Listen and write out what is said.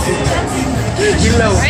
Below.